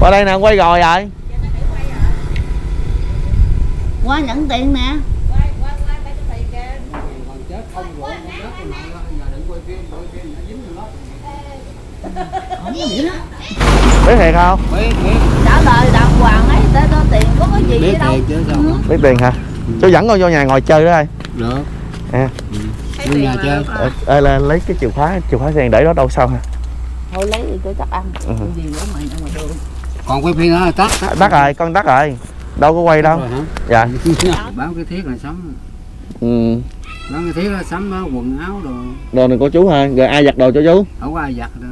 qua đây nè quay rồi rồi qua nhận tiền nè. Không gì đó. Biết thiệt không? Trả lời đàng hoàng ấy để cho tiền có cái gì biết vậy đâu. thiệt chứ sao Ừ. biết tiền hả? Chú dẫn con vô nhà ngồi chơi đó ơi được. À. Vô nhà chơi. Ê, ê, là lấy cái chìa khóa chìa khóa xe để đó đâu sao hả? Thôi lấy đi cho chắc ăn. Ừ. Gì của mày đâu mà được còn quay phim đó tắt tắt. Tắt rồi con tắt rồi. Đâu có quay đâu. rồi dạ. Báo cái thiết là sắm ừ. Báo cái thiết là sắm đó, quần áo đồ. Đồ này của chú hả? Rồi ai giặt đồ cho chú? Ở qua giặt đâu.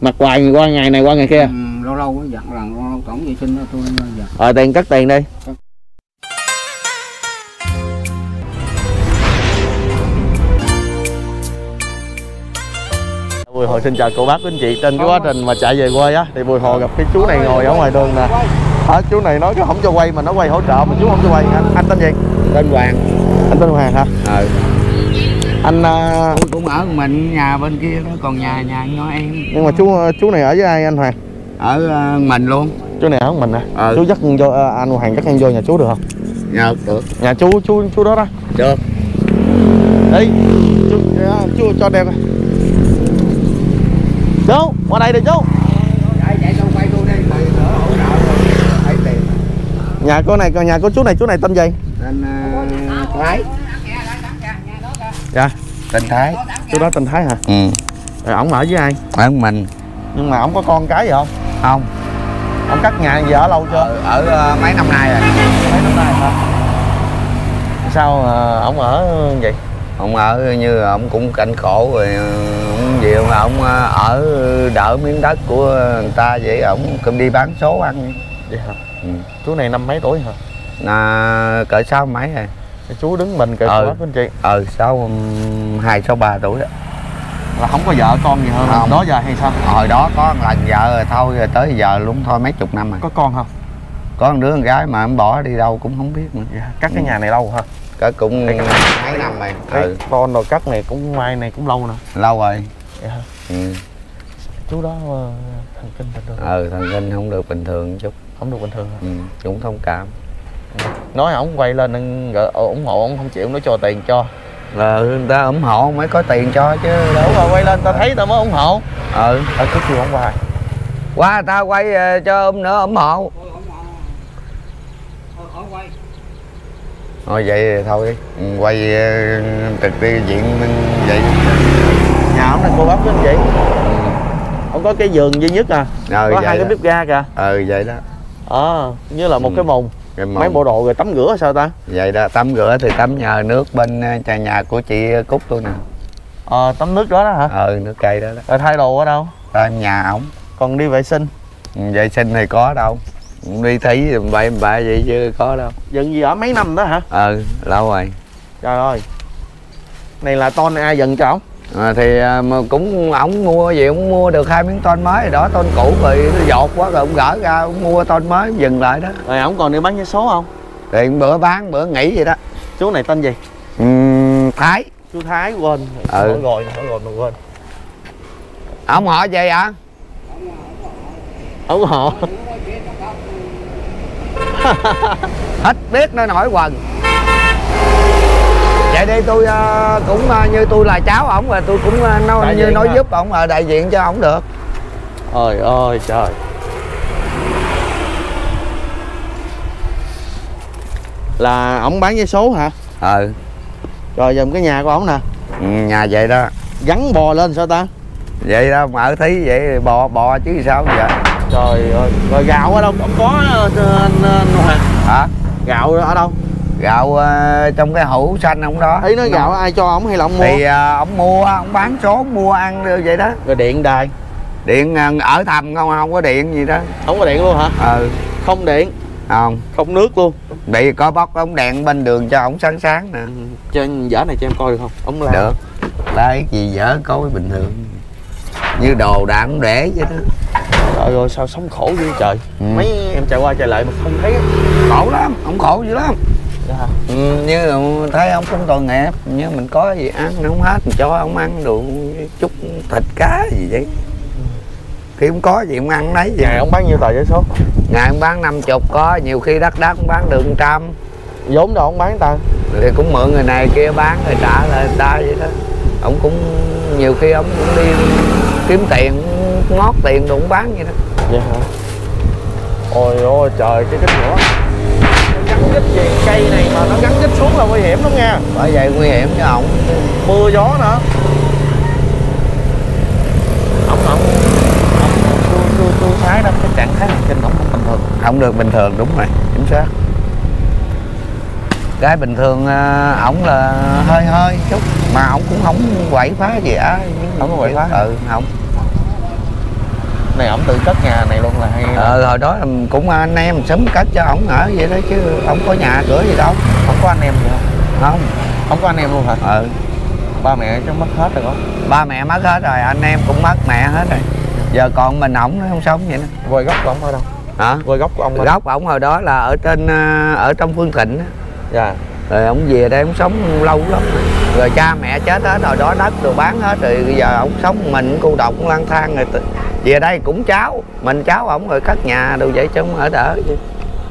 Mặc hoài qua ngày này qua ngày kia. Ừ, lâu lâu có giặt lần lâu lâu tổng vệ sinh đó tôi giặt. Rồi tiền cắt tiền đi Bùi Hồ xin chào cô bác quý anh chị. Trên cái quá trình mà chạy về quê á thì Bùi Hồ gặp cái chú này ngồi ở ngoài đường nè. À, chú này nói cái không cho quay mà nó quay hỗ trợ mà chú không cho quay anh, anh tên gì? Tên Hoàng. Anh tên Hoàng hả? Ờ anh à, tôi cũng ở mình nhà bên kia đó còn nhà nhà anh nói em. Nhưng mà chú chú này ở với ai anh Hoàng? Ở ờ, mình luôn. Chú này ở mình nè Ờ. chú dắt vô à, anh Hoàng dắt em vô nhà chú được không? Nhờ được. Nhà chú chú chú đó đó. Được. Đi chú, à, chú cho đem chú qua đây đi chú. Nhà cô này nhà của chú này chú này tên gì? Tên ờ, Thái. Dạ. Tên Thái. Chú đó tên Thái hả? Ừ. Rồi ổng ở với ai? Ở mình. Nhưng mà ổng có con cái gì không? Không. Ổng cắt nhà giờ ở lâu chưa? Ở, ở ờ, mấy năm nay rồi. Mấy năm nay hả? Sao ờ, ổng ở vậy? Ông ở như ông cũng cảnh khổ rồi ông gì mà ông ờ, ở đỡ miếng đất của người ta vậy ông cũng đi bán số ăn. Vậy hả? Ừ. chú này năm mấy tuổi hả? À, cỡ sáu mấy rồi. Chú đứng mình Ờ. cô bác anh chị. Ờ sáu hai sáu ba tuổi đó. là không có vợ con gì hơn Không. đó giờ hay sao? Hồi đó có một lần vợ rồi thôi rồi tới giờ luôn thôi mấy chục năm rồi. Có con không có một đứa con gái mà ông bỏ đi đâu cũng không biết nữa. Dạ. cắt cái nhà này lâu hả? Cỡ cũng mấy năm rồi. ừ, con đồ cắt này cũng mai này cũng lâu nè. Lâu rồi dạ. ừ. chú đó ờ, thần kinh bình thường. Ừ thần kinh không được bình thường chút. Không được bình thường hả? ừ. cũng thông cảm. Nói ổng quay lên ủng hộ ổng không chịu nó cho tiền cho. Là người ta ủng hộ mới có tiền cho chứ. Đúng đâu rồi quay lên ta thấy ta mới ủng hộ. Ừ. Ở cứ kêu ổng hoài. Qua ta quay ờ, cho ông nữa ủng hộ. Thôi vậy thôi. Đi Ừ, quay ờ, trực đi diện vậy nhà ổng này cô bác với anh chị. Ổng có cái giường duy nhất à? Ờ có hai cái đó. bếp ga kìa. Ừ vậy đó. Ờ như là một Ừ. cái mùng. Cái mấy mông. bộ đồ rồi tắm rửa sao ta? Vậy đó tắm rửa thì tắm nhờ nước bên ờ, nhà nhà của chị cúc tôi nè. Ờ tắm nước đó đó hả? Ừ nước cây đó đó. Rồi thay đồ ở đâu? Ra nhà ổng. Còn đi vệ sinh? Ừ, vệ sinh thì có đâu. Đi thấy bậy bạ vậy chứ có đâu. Dần gì ở mấy năm đó hả? Ừ lâu rồi. Trời ơi. Này là ton ai dần cho ổng à, thì à, mà cũng ổng mua gì cũng mua được hai miếng tôn mới rồi đó tôn cũ rồi nó dột quá rồi ông gỡ ra ông mua tôn mới dừng lại đó. Rồi ổng còn đi bán vé số không? Thì bữa bán bữa nghỉ vậy đó. Chú này tên gì? Ừm, thái. Chú thái quên. Ừ. hỏi rồi hỏi rồi mà quên. Ông họ gì ạ ổng họ. Hết biết nó nổi quần vậy đi tôi à, cũng à, như tôi là cháu ổng rồi tôi cũng à, nói Đại như nói hả? giúp ổng là đại diện cho ổng được. Ơi ơi trời. Là ổng bán vé số hả? Ừ rồi dùm cái nhà của ổng nè. Ừ, nhà vậy đó. Gắn bò lên sao ta? Vậy đó mở thí vậy bò bò chứ sao vậy trời ơi rồi gạo ở đâu? Ổng có anh, anh Hoàng. Hả? Gạo ở đâu gạo ờ, trong cái hũ xanh ông đó. Ý nói gạo ai cho ổng hay là ổng mua? thì ờ, ông mua ông bán số mua ăn được vậy đó. Rồi điện đài. Điện ờ, ở thầm không không có điện gì đó. Không có điện luôn hả? Ừ. Không điện. Không. Không nước luôn. Bị có bóc ống đèn bên đường cho ổng sáng sáng nè. Cho anh dở này cho em coi được không? Ổng la. Được. Lấy gì dở có cái bình thường. Như đồ đạn ổng để vậy đó. Trời ơi sao sống khổ dữ trời. Ừ. mấy em chạy qua chạy lại mà không thấy. Khổ lắm ông khổ dữ lắm hả? ừ, như là thấy ông cũng tội nghiệp như mình có gì ăn không hết mình cho ông ăn đủ chút thịt cá gì vậy. Khi không có gì không ăn đấy gì ngày ông bán nhiêu tờ giấy số? Ngày ông bán năm chục có nhiều khi đắt đắt ông bán được trăm. Vốn đâu ông bán ta thì cũng mượn người này kia bán rồi trả lại người ta vậy đó. Ông cũng nhiều khi ông cũng đi kiếm tiền ngót tiền rồi cũng bán vậy đó. Vậy hả? Ôi ôi trời cái kích nữa gắn gích gì cây này mà nó gắn gích xuống là nguy hiểm lắm nha. Bởi vậy nguy hiểm cho ổng mưa gió nữa. Ổng ổng ổng tôi tôi tôi thái đó cái trạng thái hành trình ổng không bình thường. Không được bình thường đúng rồi chính xác. Cái bình thường à, ổng là hơi hơi chút mà ổng cũng không quậy phá gì á. Không có quậy phá? ừ không này ổng tự cất nhà này luôn là hay ờ, hồi đó cũng anh em sớm cất cho ổng ở vậy đó chứ ổng có nhà cửa gì đâu. Không có anh em gì không? Không. Không có anh em luôn hả? Ừ. Ba mẹ cháu mất hết rồi có ba mẹ mất hết rồi anh em cũng mất mẹ hết rồi. Giờ còn mình ổng nó không sống vậy đó. Quê gốc của ông ở đâu? Hả? Quê gốc của ông gốc ổng hồi đó là ở trên à, ở trong phương thịnh á. dạ. Rồi ổng về đây ổng sống lâu lắm rồi. Rồi cha mẹ chết hết rồi đó đất rồi bán hết rồi. Bây giờ ổng sống mình cô độc cũng lang thang rồi về đây cũng cháu mình cháu ổng rồi cất nhà đồ vậy chứ không ở đỡ chứ.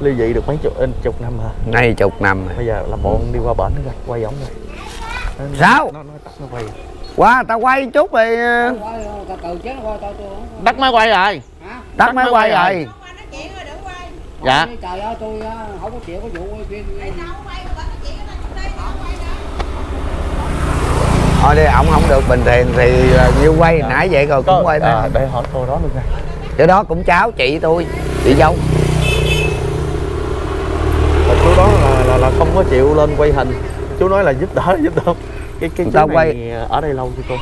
Ly dị được mấy chục in chục năm hả? Nay chục năm rồi. Bây giờ là bọn đi qua bển rồi quay ổng rồi. Nó- Sao? nó, nó tắt nó quay qua tao quay chút rồi ờ, tắt máy quay rồi. Tắt máy quay rồi. dạ. Trời ơi tôi á, không có chịu có vụ phim thôi đi ổng không được bình thường thì ờ, như quay nãy vậy rồi cũng quay à, đó để hỏi cô đó luôn nha. Cái đó cũng cháu chị tôi chị dâu. Chú đó là, là là không có chịu lên quay hình. Chú nói là giúp đỡ giúp đỡ cái cái chú này quay- ở đây lâu chưa cô?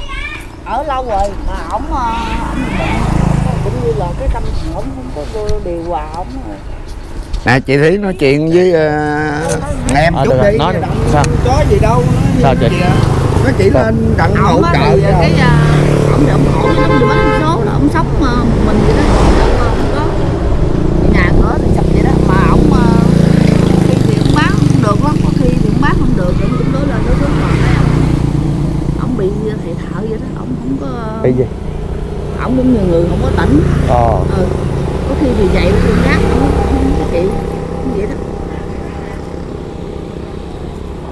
Ở lâu rồi mà ổng ờ, cũng như là cái tâm ổng không có điều hòa ổng nè chị thúy nói chuyện với ờ, em À, chút đi. nói đi. Đâu Sao? có gì đâu Sao chị? Nó chỉ lên tặng hỗ ổng trợ thì cái ổng ổng khổ lắm đi bán số là ổng sống ờ, mình vậy đó. Có không có nhà cửa thì sập vậy đó. Mà ổng ờ, khi thì ổng bán không được lắm. Có khi thì ổng bán không được ổng cũng đối lên đối xuống mà thấy ổng ổng bị thầy thợ vậy đó. Ổng không có cái gì? Ổng cũng như người không có tỉnh. Ờ. Ừ. có khi thì dậy có khi khác không, không có chịu Không vậy đó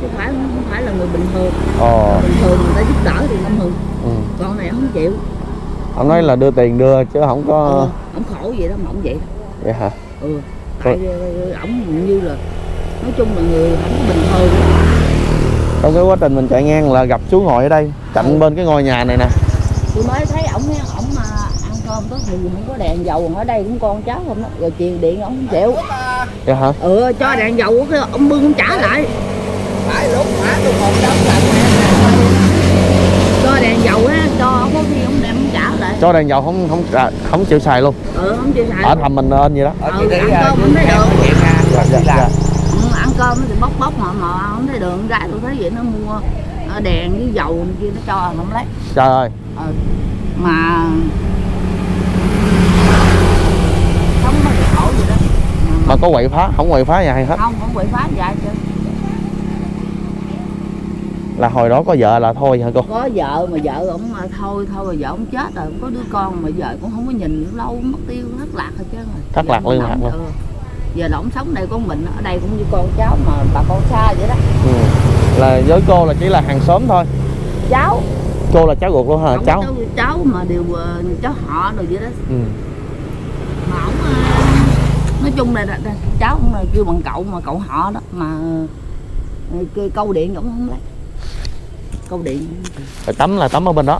chứ phải không phải là người bình thường. Ờ. Bình thường người ta giúp đỡ thì năm mừng ừ. con này không chịu. Ông nói là đưa tiền đưa chứ không có ừ. khổ vậy đó mà ổng vậy. Vậy hả? Ừ tại ổng như là nói chung là người không có bình thường. Trong cái quá trình mình chạy ngang là gặp chú ngồi ở đây cạnh bên cái ngôi nhà này nè. Tôi mới thấy ổng ổng mà ăn cơm có thì không có đèn dầu ở đây cũng con cháu không đó rồi truyền điện ổng không chịu. Vậy hả? Ừ cho đèn dầu cái ông bưng ông trả lại lúc hả tôi còn đóng lần cho đèn dầu á cho có khi ông đem trả lại. Cho đèn dầu không không à, không chịu xài luôn. Ừ không chịu xài ở thầm mình lên vậy đó. Ờ, Ừ, ăn cơm không thấy được. dạ, dạ, dạ. ừ, ăn cơm thì bóc bóc mà mà không thấy đường ra tôi thấy vậy nó mua ờ, đèn với dầu này kia nó cho không lấy. Trời ơi. Ừ. mà nó thì khổ vậy đó. Mà có quậy phá không quậy phá nhà hay hết. Không không bị phá dài chứ là hồi đó có vợ là thôi hả cô? Có vợ mà vợ ổng mà thôi thôi mà vợ ổng chết rồi. Có đứa con mà vợ cũng không có nhìn lâu mất tiêu thất lạc hết trơn rồi Thất lạc liên ổng- lạc luôn. ừ. giờ là ổng sống đây con mình ở đây cũng như con cháu mà bà con xa vậy đó. Ừ. là với cô là chỉ là hàng xóm thôi? Cháu. Cô là cháu ruột luôn hả Ổng cháu? cháu mà đều ờ, cháu họ rồi vậy đó. Ừ. mà ổng ờ, nói chung là, cháu cũng là kêu bằng cậu mà cậu họ đó mà ờ, câu điện ổng không lấy câu điện. Rồi tắm là tắm ở bên đó.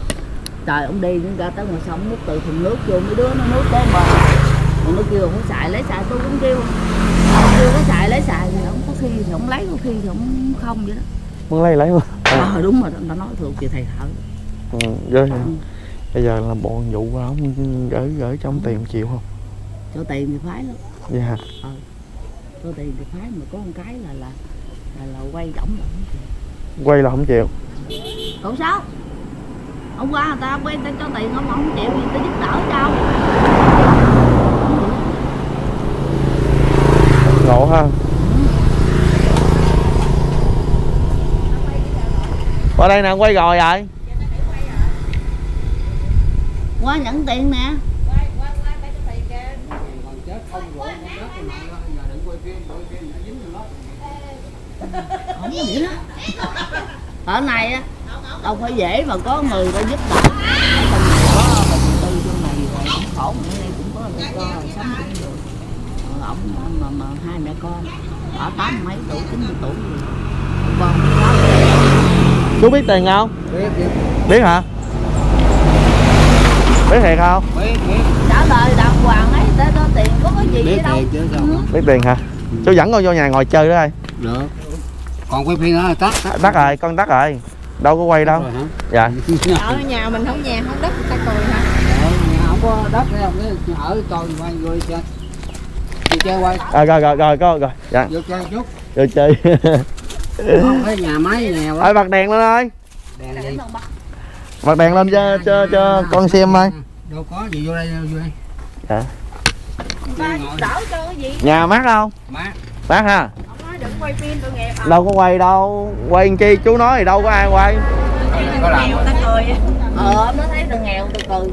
Trời ông đi ra tới ngoài sông nước từ thùng nước vô mấy đứa nó nước tới bờ mà nó kêu không xài lấy xài tôi cũng kêu. Kêu có xài lấy xài thì không có khi thì không lấy có khi thì không không vậy đó. Muốn lấy lấy mà. Ờ đúng rồi ta nói thường chị thầy thợ. Ừ. ghê vậy. bây giờ là bọn vụ qua ông gửi gửi cho ông tiền chịu không? Cho tiền thì phái lắm. Vậy hả? Cho tiền thì phái mà có một cái là là là, là quay ổng ổng quay là không chịu cậu sao hôm qua người ta quen ta cho tiền ông không chịu gì ta giúp đỡ sao ngộ ha. Qua đây nè quay rồi rồi qua nhận tiền nè. Không không vậy đó ở này á đâu phải dễ mà có người ta giúp đỡ. Trong này có mình tư trong này rồi cũng khổ ở đây cũng có người cho sống cũng được. Ổng mà, mà hai mẹ con ở tám mấy tuổi chín mươi tuổi rồi con chú biết tiền không? Biết biết. Biết hả? Biết thiệt không? Biết biết. Trả lời đàng hoàng ấy để đó tiền có cái gì biết vậy đâu chứ sao biết tiền hả? Chú dẫn con vô nhà ngồi chơi đó ơi được còn quay phim đó là tắt. Tắt tắt rồi con tắt rồi. Đâu có quay đâu. Rồi hả? Dạ. Ở nhà mình không nhà không đất người ta cười hả? Ở nhà không có đất hay không ở tôi quay vô chơi. Chơi quay. À, rồi rồi rồi có rồi. Dạ. Vô chơi chút. Vô chơi. Không thấy nhà máy nghèo ơi bật đèn lên ơi. Đèn gì? Bật đèn lên cho cho cho con xem ơi. Đâu có gì vô đây vô đây. Dạ. Cho cái gì? Nhà mát không? Má mát ha đừng quay phim tội nghiệp à? Đâu có quay đâu. Quay chi? Chú nói thì đâu có ai quay. Có làm nghèo ta cười. Ờ nó thấy tôi nghèo tôi cười.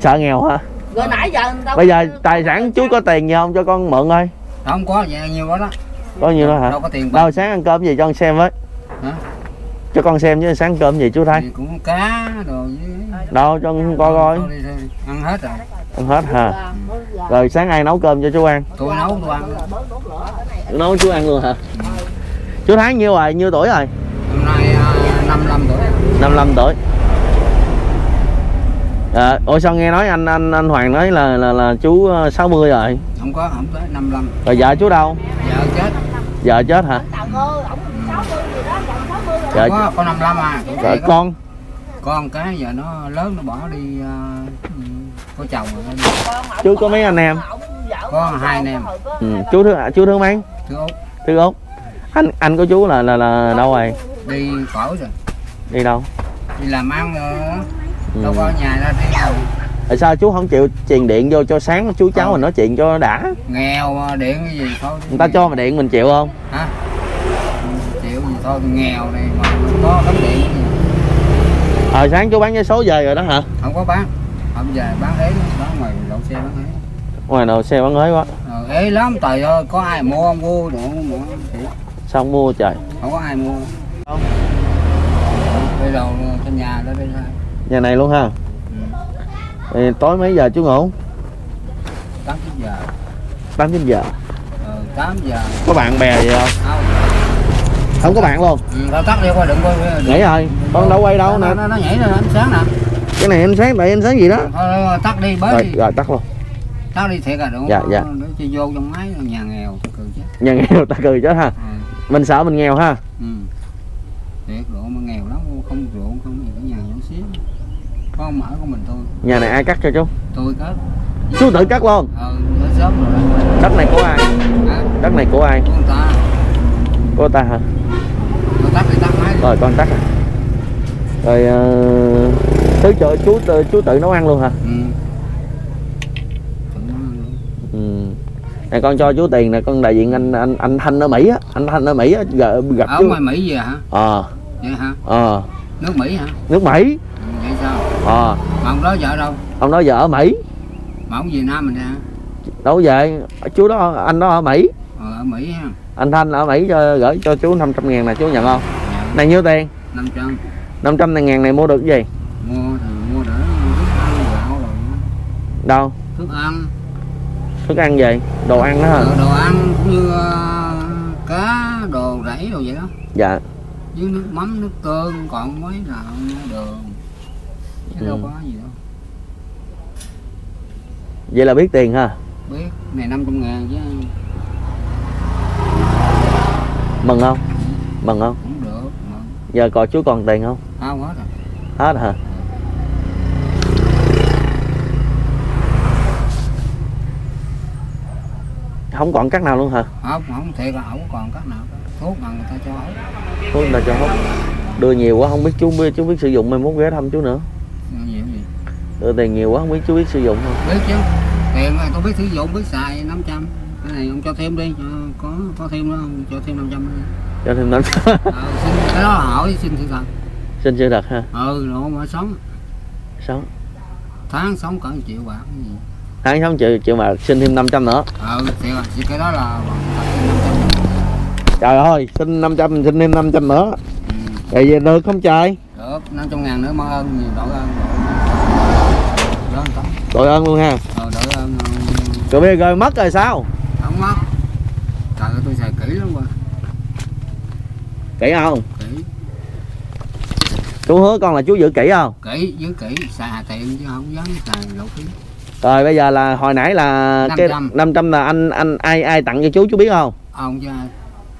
Sợ nghèo hả? Rồi nãy giờ bây giờ tài sản chú có tiền gì không? Cho con mượn ơi không có vậy nhiều quá đó. Có nhiêu đó hả? Đâu có tiền đâu sáng ăn cơm gì cho con xem với. Hả? cho con xem chứ sáng cơm gì chú thấy? Thì cũng cá đồ với đâu cho con coi coi. Ăn hết rồi. Ăn hết hả? Rồi sáng ai nấu cơm cho chú ăn? Tôi nấu tôi ăn nấu chú ăn luôn hả? Chú thấy nhiêu rồi? Nhiêu tuổi rồi? Hôm nay à, 55 tuổi. 55 tuổi. À, ủa sao nghe nói anh anh anh Hoàng nói là là là chú ờ, 60 rồi? Không có không tới 55 rồi vợ chú đâu? Vợ chết. Vợ chết hả? Chồng ơi ổng sáu mươi gì đó chồng sáu mươi rồi. Vợ có có 55 à á. con. con. Cái giờ nó lớn nó bỏ đi ừ, có chồng rồi. Chú có mấy anh em Có hai anh em. ừ. chú thứ chú thứ mấy thứ út. Thứ út. Anh anh của chú là là là đâu rồi? Đi khỏi rồi. Đi đâu? Đi làm ăn rồi. Ừ. đâu có nhà ra đi đâu. tại sao chú không chịu truyền điện vô cho sáng? Chú cháu mình nói chuyện cho đã. Nghèo mà điện cái gì thôi. Người ta cho mà điện mình chịu không? Hả? Chịu gì thôi nghèo này mà có tấm điện gì. ờ sáng chú bán vé số về rồi đó hả? Không có bán. Không về bán ế bán ngoài đậu xe bán ế ngoài đầu xe bán ế quá. Ờ, ế lắm trời ơi có ai mua không? Mua nữa mua? Thiệt. sao không mua trời. Không có ai mua. Không. bây giờ trên nhà đó đây nhà này luôn ha? Ừ. thì tối mấy giờ chú ngủ? Tám chín giờ. 8 9 giờ. Ờ, tám giờ. Có bạn bè gì không? Không. Không có bạn luôn? Ừ, tao tắt đi qua đừng quay nhảy rồi. con đâu quay đâu nè? nó, nó nhảy lên ánh sáng nè. Cái này anh sáng tại anh sáng gì đó. Thôi, thôi, tắt đi bớt rồi đi. rồi tắt luôn tắt đi thiệt à đúng Dạ, dạ. để cho vô trong máy nhà nghèo cười chết. Nhà nghèo ta cười chết ha. Ừ. mình sợ mình nghèo ha. Ừ. thiệt độ mà nghèo lắm không ruộng không gì cái nhà nhỏ xíu. Có ông ở của mình thôi. Nhà này ai cắt cho chú? Tôi có chú tự cắt luôn? Nó sớm rồi đất này của ai? Hả? Đất này của ai? Của ta. Của ta hả? Tôi tắt thì tắt máy rồi con tắt à rồi uh, thứ cho chú tự- chú tự nấu ăn luôn hả? Ừ. Tự nó luôn. ừ. Này con cho chú tiền nè con đại diện anh anh anh thanh ở mỹ á. Anh thanh ở mỹ á gặp, gặp ở chú. ngoài Mỹ về hả? Ờ. Vậy hả? Ờ. Nước Mỹ hả? Nước mỹ. Vậy sao? Ờ. Mà ông đó vợ đâu? Ông nói giờ ở mỹ. Mà ông Việt Nam mình hả đâu về. Chú đó anh đó ở mỹ. Ờ, ở Mỹ ha. Anh thanh ở mỹ cho gửi cho chú 500 ngàn nè chú nhận không? Nhận này nhiêu tiền? 500 500 ngàn này mua được cái gì? Mua thì mua để thức ăn gạo rồi đâu? Thức ăn thức ăn gì? Đồ ăn đó hả? Ờ, đồ ăn cũng như ờ, cá đồ rẫy đồ vậy đó. Dạ. Với nước mắm nước tương còn mấy nào đường. Chứ đâu Ừ. có gì đâu. Vậy là biết tiền ha? Biết này 500 ngàn chứ. Mừng không? Mừng không? Cũng được mà giờ còn chú còn tiền không? Không hết rồi. Hết hả không còn cắt nào luôn hả? Không không thiệt là ổng còn cách nào thuốc mà người ta cho ổng Thôi người ta cho hút. Đưa nhiều quá không biết chú biết chú biết sử dụng mai mốt ghé thăm chú nữa. Nhiều gì? Đưa tiền nhiều quá không biết chú biết sử dụng không? Biết chứ. Tiền này tôi biết sử dụng biết xài 500 cái này ông cho thêm đi có có thêm đó không? Cho thêm 500 đi. Cho thêm năm ờ, xin, cái đó là hỏi xin sự thật. Xin sự thật ha. Ừ rồi mà sống. Sống. Tháng sống cỡ triệu bạc cái gì tháng sáu triệu triệu mà xin thêm 500 nữa. Ờ thì, thì cái đó là năm trăm trời ơi xin 500 xin thêm 500 nữa. Ừ. rồi về được không trời? Được năm trăm ngàn nữa mơ ơn nhiều đội ơn. Đội ơn luôn ha. Ờ đội ơn ờ, rồi bây giờ mất rồi sao? Không mất. Trời ơi tôi xài kỹ lắm rồi kỹ không? Kỹ. Chú hứa con là chú giữ kỹ không? Kỹ với kỹ xài tiền chứ không dám xài lộ phí rồi bây giờ là hồi nãy là cái 500. 500 là anh anh ai ai tặng cho chú? Chú biết không? Ông chứ ai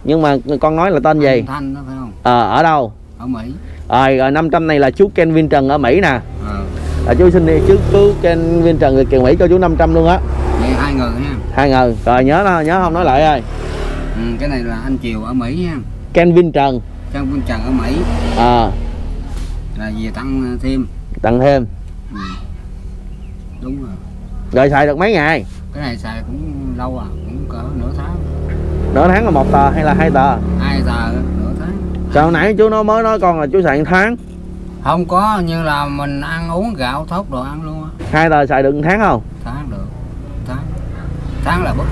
nhưng mà con nói là tên gì? Anh thanh đó phải không? Ờ ở đâu? Ở mỹ. Rồi rồi 500 này là chú Kenvin Trần ở Mỹ nè. Ờ. Là chú xin đi chú chú Kenvin Trần người Kiều Mỹ cho chú 500 luôn á. Vậy hai người nha. Hai ngờ rồi nhớ nó nhớ không nói lại ơi. Ừ, cái này là anh Triều ở Mỹ nha. Kenvin Trần. Quân Trần ở Mỹ. À là về tăng thêm? Tặng thêm. Ừ. đúng rồi rồi xài được mấy ngày? Cái này xài cũng lâu à cũng cỡ nửa tháng. Nửa tháng là một tờ hay là hai tờ? Hai giờ nửa tháng. Sao nãy chú nó mới nói con là chú xài một tháng? Không có như là mình ăn uống gạo thốt đồ ăn luôn á. Hai tờ xài được một tháng không? Tháng được tháng. Tháng là bất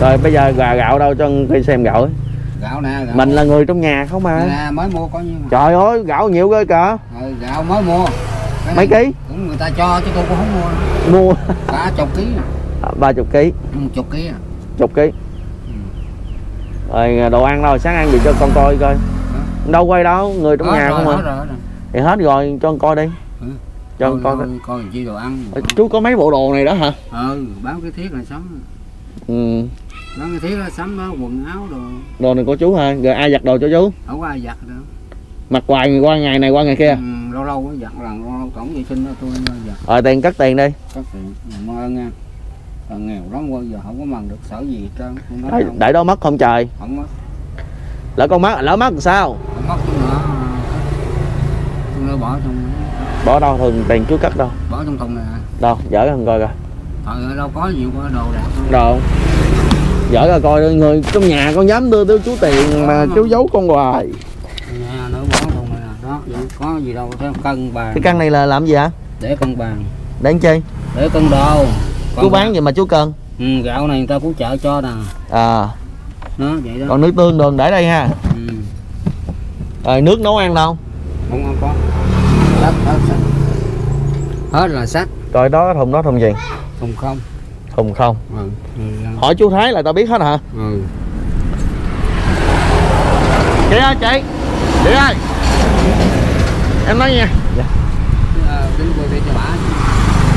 rồi. Bây giờ gà gạo đâu cho tôi xem gạo ấy. gạo nè gạo. Mình là người trong nhà không mà. Nè mới mua có nhiêu mà. Trời ơi gạo nhiều ghê cả ừ, gạo mới mua. Cái mấy ký? cũng người ta cho chứ tôi cũng không mua mua. Cả chục ký. Ba chục ký. Chục ký à. Chục ký. Rồi đồ ăn đâu? Sáng ăn gì cho con coi coi. Đâu quay đâu người trong Hết nhà rồi, không mà thì hết rồi cho con coi đi. Ừ. cho con coi coi chi đồ ăn. Ờ, chú có mấy bộ đồ này đó hả? Ừ bán cái thiết là sắm. Ừ. Bán cái thiết là sắm đó quần áo đồ. Đồ này của chú hả? Rồi ai giặt đồ cho chú? Không có ai giặt đâu. Mặc hoài qua ngày này qua ngày kia. Ừ, lâu lâu giặt lần lâu lâu tổng vệ sinh tôi giặt. Rồi tiền cất tiền đi. Các tiền cảm ơn nha còn nghèo lắm quá giờ không có mần được sở gì hết trơn Tôi để, đó mất không trời. Không mất. Lỡ con mất lỡ mất làm sao? Không mất chút nữa tôi nữa bỏ trong bỏ đâu thường tiền chú cất đâu. Bỏ trong thùng này à. đâu dở không coi coi. Ơi đâu có nhiều đồ đạc đồ dở ra coi người trong nhà con dám đưa đưa chú tiền mà chú giấu con hoài nhà nữa bỏ thùng này nè đó vậy có gì đâu thêm cân bàn. Cái căn này là làm gì hả? Để cân bàn. Để làm chi? Để cân đồ. Chú Còn bán gì mà chú cân ừ, gạo này người ta cũng chợ cho nè. À. Nó vậy đó. Còn nước tương đường để đây ha. Ừ. rồi nước nấu ăn đâu? Không không có. Hết hết là sách. Rồi đó thùng đó thùng gì? Thùng không. Thùng không. Ừ. Ừ. hỏi chú Thái là tao biết hết hả? Ừ. chị ơi chị. Chị ơi em nói nha dạ. À, đến quay phim cho bả.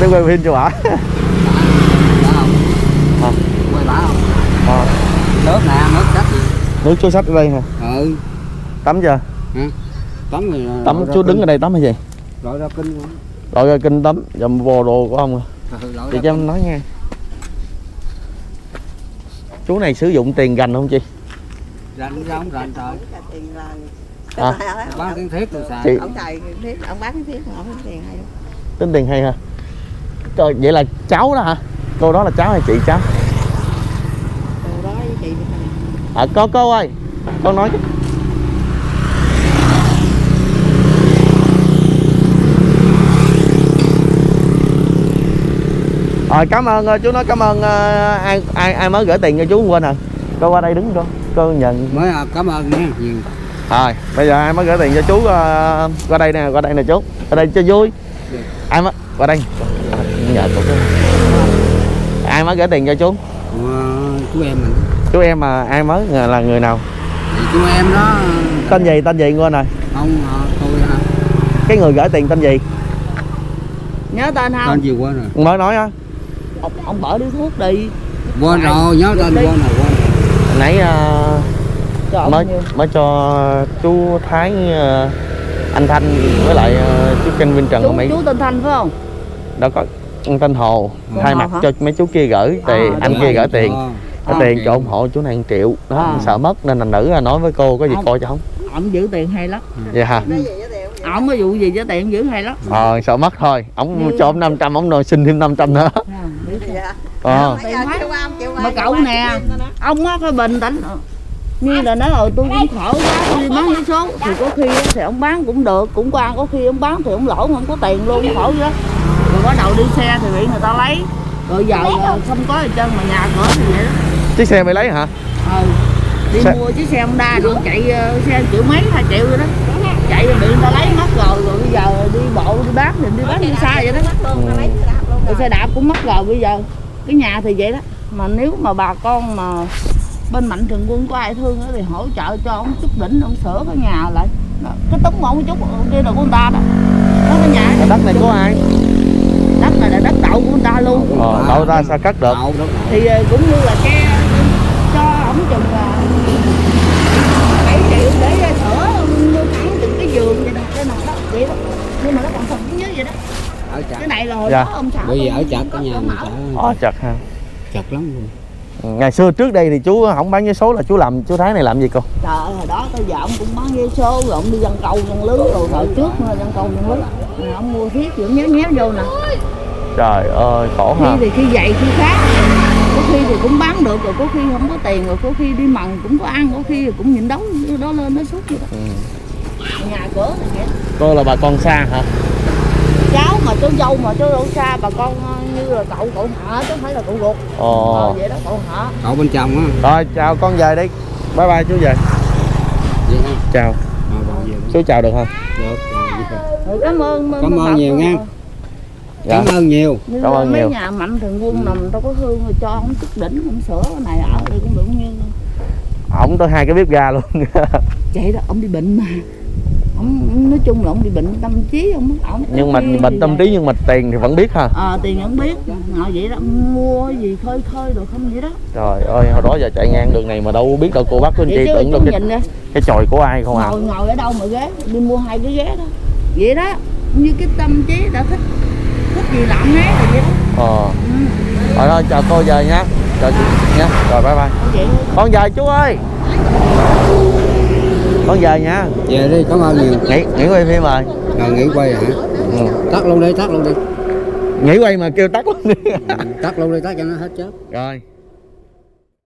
Đi quay phim cho bà bả không? Hả? quay bả không? Ờ, nước nè nước sách gì? Nước chú sách ở đây hả ừ. Tắm chưa? Tắm rồi tắm chú đứng ở đây tắm hay gì? Lội ra kinh luôn đội ra kinh tắm. Dầm vô đồ của ông à. Ừ, lội chị cho em nói nghe. Chú này sử dụng tiền gành không chị? Rành ra không rành trời À. bán kiến thiết tôi xài. Chị- ông xài thiết ông bán cái thiết ông có tiền hay không? Tính tiền hay ha Trời, vậy là cháu đó hả? Cô đó là cháu hay chị cháu? Đồ đó với chị à cô cô ơi. Con nói chứ. Rồi cảm ơn ờ, chú nói cảm ơn ờ, ai ai ai mới gửi tiền cho chú quên hả cô qua đây đứng cô. Cô nhận. Mới à, cảm ơn nha nhiều rồi bây giờ ai mới gửi tiền cho chú ờ, qua đây nè qua đây nè chú. Qua đây cho vui. Ai mới qua đây. Nhờ cái- ai mới gửi tiền cho chú. Ờ, chú em mình chú em mà ai mới là người nào? Thì chú em đó. Tên gì tên gì quên rồi? Không ờ, tôi hả cái người gửi tiền tên gì? Nhớ tên không? Tên gì quên rồi? Mới nói á. Ông, ông bỏ điếu thuốc đi. Quên rồi nhớ tên quên rồi quên nãy ờ, mới mới cho chú Thái ờ, anh Thanh với lại ờ, chú Kênh Vinh Trần chú, Mỹ chú tên Thanh phải không đó có anh tên Hồ thay Hồ mặt hả? cho mấy chú kia gửi tiền À, anh kia gửi tiền Ờ, có À. tiền cho ủng hộ chú này 1 triệu đó À. sợ mất nên là nữ nói với cô có gì Không. coi cho không ông giữ tiền hay lắm vậy hả cái ông có vụ gì cho tiền giữ hay lắm ờ sợ mất thôi ổng cho ổng 500 ổng nói xin thêm 500 nữa dạ ờ bây giờ kêu ông kêu Mà cậu nè. ông á phải bình tĩnh như là nói rồi tôi cũng khổ quá tôi đi bán vé số. Thì có khi thì ông bán cũng được cũng qua có khi ông bán thì ông lỗ không có tiền luôn khổ vậy đó rồi bắt đầu đi xe thì bị người ta lấy. Rồi giờ không có gì trơn mà nhà cửa thì vậy đó. Chiếc xe mày lấy hả? Ừ. Đi Xe- mua chiếc xe Honda nó chạy ờ, xe triệu mấy hai triệu rồi đó. Chạy rồi bị người ta lấy mất rồi rồi bây giờ đi bộ đi bán thì đi bán đi xa vậy đó. Rồi xe đạp cũng mất rồi bây giờ cái nhà thì vậy đó. Mà nếu mà bà con mà bên mạnh thường quân có ai thương á thì hỗ trợ cho ông chút đỉnh ông sửa cái nhà lại. Đó. cái túng ông chút kia là của người ta đó. Đó cái nhà Cái đất này của ai? Đất này là đất đậu của người ta luôn. Ờ đâu ra sao cắt được? Đậu, đậu. thì ờ, cũng như là che cho ổng chừng là bảy triệu để ờ, sửa mua thẳng từng cái giường vậy đó cái nào đó vậy đó. Nhưng mà nó còn phần dưới vậy đó. Ở chặt. Cái này là hồi Dạ. đó ông xã bởi vì ông- ở chặt cái nhà ông mình ở. chả ờ chặt ha. Chặt lắm luôn ngày xưa trước đây thì chú không bán vé số là chú làm chú thái này làm gì cô? Trời ơi, hồi đó tới giờ ông cũng bán vé số rồi ông đi dân cầu dân lưới rồi thời trước dân cầu dân lưới rồi ông mua thiết dưỡng nhéo nhéo vô nè. Trời ơi khổ khi ha. thì khi vậy khi khác. Có khi thì cũng bán được rồi có khi không có tiền rồi có khi đi mần cũng có ăn có khi thì cũng nhịn đấu đó lên nó suốt vậy đó. Ừ. nhà cửa thì vậy cô là bà con xa hả cháu mà cháu dâu mà cháu đâu xa bà con ờ, như là cậu cậu hả chứ không phải là cậu ruột. Ồ. Ờ vậy đó cậu hả cậu bên trong á. Rồi chào con về đi. Bye bye chú về. Vậy ha chào. Ờ chú chào được không? Được rồi đi thôi. ừ, cảm ơn Cảm ơn nhiều nha. Dạ. cảm ơn nhiều. Cảm ơn mấy nhiều. nhà mạnh thường quân nằm tao có hương rồi cho ông chút đỉnh ông sửa cái này ở thì cũng được như ổng tới hai cái bếp ga luôn. Vậy đó ông đi bệnh mà ông nói chung là ông bị bệnh tâm trí ông ổng nhưng mà bệnh tâm trí nhưng mà tiền thì vẫn biết ha. Ờ tiền không biết. Họ vậy đó mua gì khơi khơi được không vậy đó. Trời ơi hồi đó giờ chạy ngang đường này mà đâu biết đâu cô bác cô anh chị tưởng đâu cái, cái chòi của ai không à? Ngồi ngồi ở đâu mà ghế đi mua hai cái ghế đó. Vậy đó như cái tâm trí đã thích thích gì làm nấy là vậy đó. Ờ. Ừ. rồi thôi chào cô về nhá chào chị nhá rồi bye bye. Con về chú ơi con về nha. Về đi cảm ơn nhiều nghỉ nghỉ quay phim rồi. Rồi nghỉ quay hả? Ừ. tắt luôn đi tắt luôn đi. Nghỉ quay mà kêu tắt luôn đi. Tắt luôn đi tắt cho nó hết chớp rồi